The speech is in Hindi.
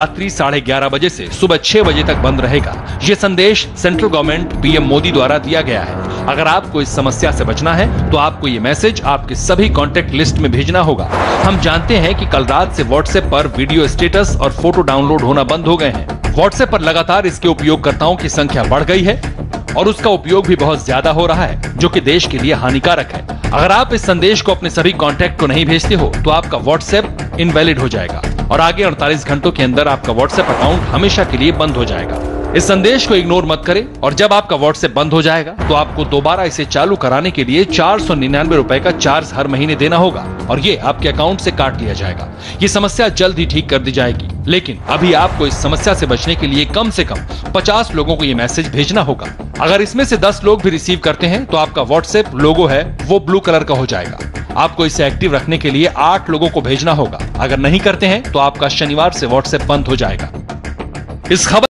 रात्रि साढ़े ग्यारह बजे से सुबह छह बजे तक बंद रहेगा। ये संदेश सेंट्रल गवर्नमेंट पीएम मोदी द्वारा दिया गया है। अगर आपको इस समस्या से बचना है तो आपको ये मैसेज आपके सभी कॉन्टेक्ट लिस्ट में भेजना होगा। हम जानते हैं कि कल रात से व्हाट्सएप पर वीडियो स्टेटस और फ़ोटो डाउनलोड होना बंद हो गए हैं। व्हाट्सएप पर लगातार इसके उपयोगकर्ताओं की संख्या बढ़ गई है और उसका उपयोग भी बहुत ज़्यादा हो रहा है, जो कि देश के लिए हानिकारक है। अगर आप इस संदेश को अपने सभी कॉन्टेक्ट को नहीं भेजते हो तो आपका व्हाट्सएप इनवैलिड हो जाएगा। और आगे 48 घंटों के अंदर आपका व्हाट्सएप अकाउंट हमेशा के लिए बंद हो जाएगा। इस संदेश को इग्नोर मत करें और जब आपका व्हाट्सएप बंद हो जाएगा तो आपको दोबारा इसे चालू कराने के लिए चार सौ निन्यानवे रूपए का चार्ज हर महीने देना होगा और ये आपके अकाउंट से काट लिया जाएगा। ये समस्या जल्द ही ठीक कर दी जाएगी, लेकिन अभी आपको इस समस्या से बचने के लिए कम से कम 50 लोगों को ये मैसेज भेजना होगा। अगर इसमें से 10 लोग भी रिसीव करते हैं तो आपका व्हाट्सएप लोगो है, वो ब्लू कलर का हो जाएगा। आपको इसे एक्टिव रखने के लिए आठ लोगों को भेजना होगा। अगर नहीं करते हैं तो आपका शनिवार से व्हाट्सएप बंद हो जाएगा। इस खबर